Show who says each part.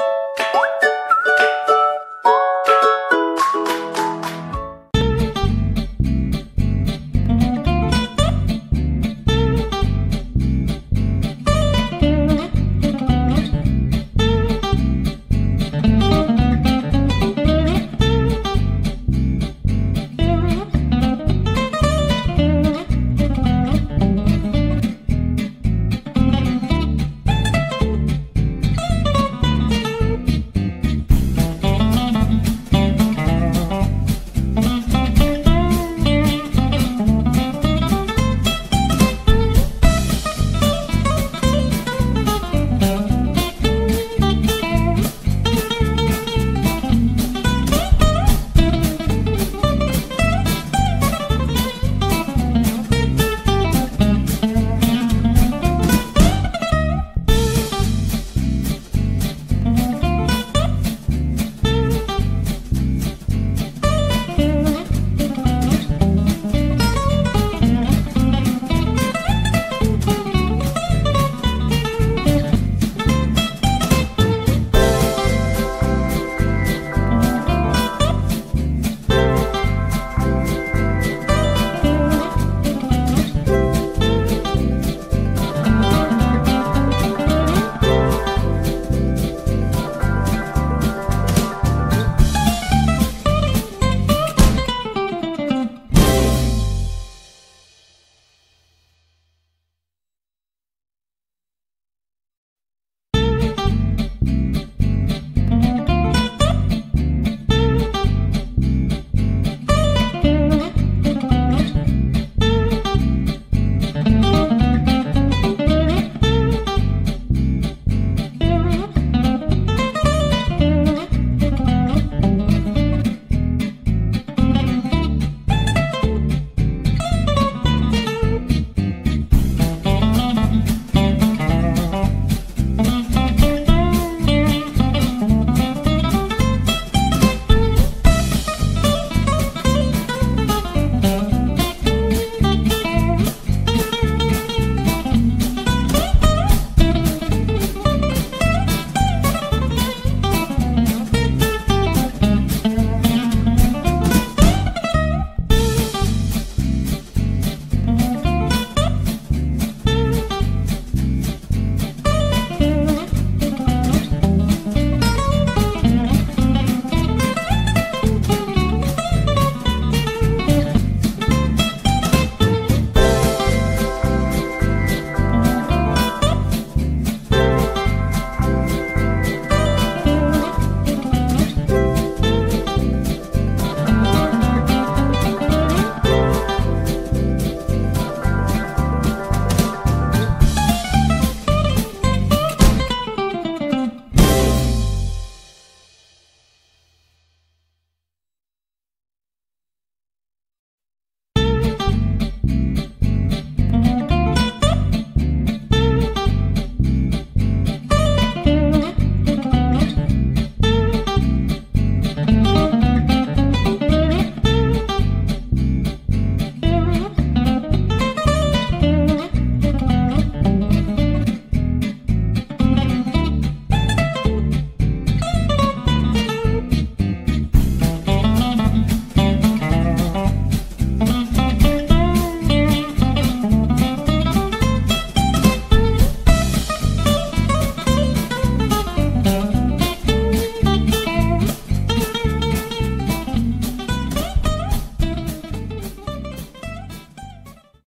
Speaker 1: you